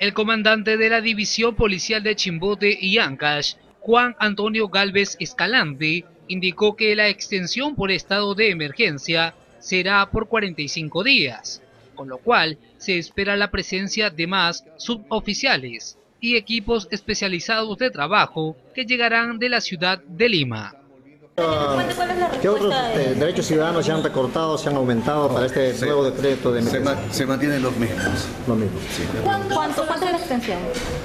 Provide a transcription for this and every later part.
El comandante de la División Policial de Chimbote y Ancash, Juan Antonio Galvez Escalante, indicó que la extensión por estado de emergencia será por 45 días, con lo cual se espera la presencia de más suboficiales y equipos especializados de trabajo que llegarán de la ciudad de Lima. ¿Qué otros eh, derechos ciudadanos se han recortado, se han aumentado para este nuevo decreto de se, se, mantienen los mismos. Los mismos. Sí. ¿Cuánto, ¿Cuánto es la extensión?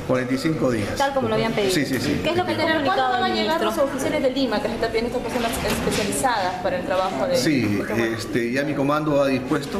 45 días. Tal como lo habían pedido. Sí, sí, sí. ¿Qué es lo que ¿Cuándo van a llegar los oficiales de Lima, que se están pidiendo estas personas especializadas para el trabajo de Sí, este, ya mi comando ha dispuesto,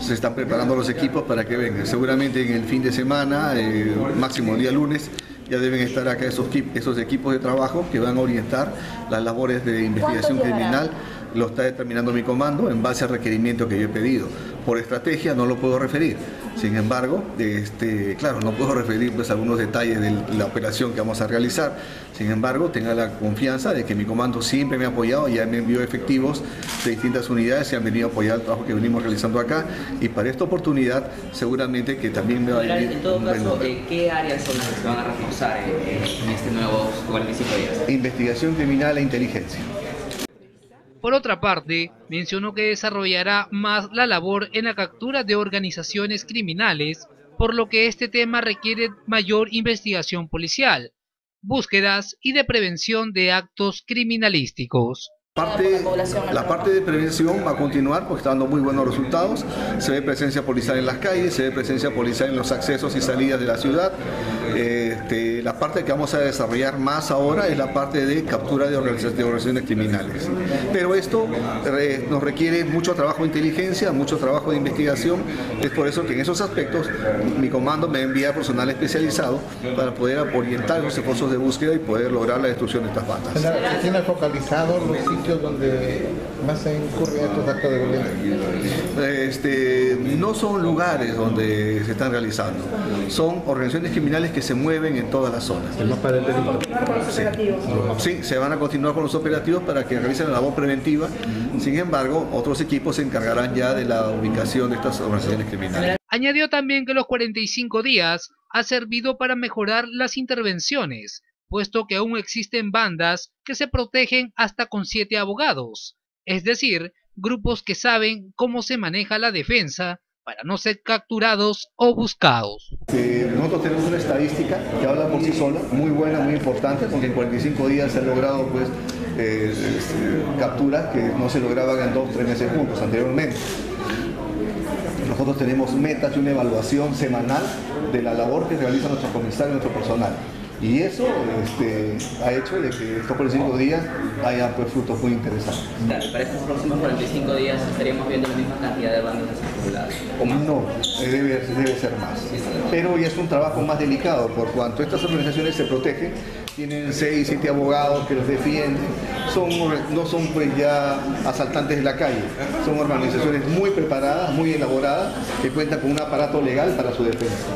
se están preparando los equipos para que vengan. Seguramente en el fin de semana, eh, máximo el día lunes, ya deben estar acá esos, esos equipos de trabajo que van a orientar las labores de investigación criminal. Lo está determinando mi comando en base al requerimiento que yo he pedido. Por estrategia no lo puedo referir. Sin embargo, este, claro, no puedo referir pues, algunos detalles de la operación que vamos a realizar. Sin embargo, tenga la confianza de que mi comando siempre me ha apoyado, ya me envió efectivos de distintas unidades y han venido a apoyar el trabajo que venimos realizando acá. Y para esta oportunidad, seguramente que también me va a ir. En todo caso, ¿qué áreas son las que se van a reforzar en este nuevo 45 días? Investigación criminal e inteligencia. Por otra parte, mencionó que desarrollará más la labor en la captura de organizaciones criminales, por lo que este tema requiere mayor investigación policial, búsquedas y de prevención de actos criminalísticos. Parte, la parte de prevención va a continuar porque está dando muy buenos resultados. Se ve presencia policial en las calles, se ve presencia policial en los accesos y salidas de la ciudad. Este, la parte que vamos a desarrollar más ahora es la parte de captura de organizaciones, criminales. Pero esto nos requiere mucho trabajo de inteligencia, mucho trabajo de investigación. Es por eso que en esos aspectos mi comando me envía personal especializado para poder orientar los esfuerzos de búsqueda y poder lograr la destrucción de estas bandas. ¿Tiene focalizado los sitios donde más se incurren estos actos de violencia? Este, no son lugares donde se están realizando, son organizaciones criminales que se mueven en todas las zonas. ¿El mapa del delito? Sí. sí, se van a continuar con los operativos para que realicen la labor preventiva. Sin embargo, otros equipos se encargarán ya de la ubicación de estas organizaciones criminales. Añadió también que los 45 días ha servido para mejorar las intervenciones, puesto que aún existen bandas que se protegen hasta con siete abogados, es decir, grupos que saben cómo se maneja la defensa para no ser capturados o buscados. Eh, nosotros tenemos una estadística que habla por sí sola, muy buena, muy importante, porque en 45 días se ha logrado pues, eh, capturas que no se lograban en dos o tres meses juntos anteriormente. Nosotros tenemos metas y una evaluación semanal de la labor que realiza nuestro comisario y nuestro personal. Y eso este, ha hecho de que estos 45 días haya pues, frutos muy interesantes. para estos próximos 45 días estaríamos viendo la misma cantidad de bandas acumuladas. No, debe, debe ser más. Pero ya es un trabajo más delicado por cuanto estas organizaciones se protegen, tienen 6, 7 abogados que los defienden, son, no son pues ya asaltantes de la calle, son organizaciones muy preparadas, muy elaboradas, que cuentan con un aparato legal para su defensa.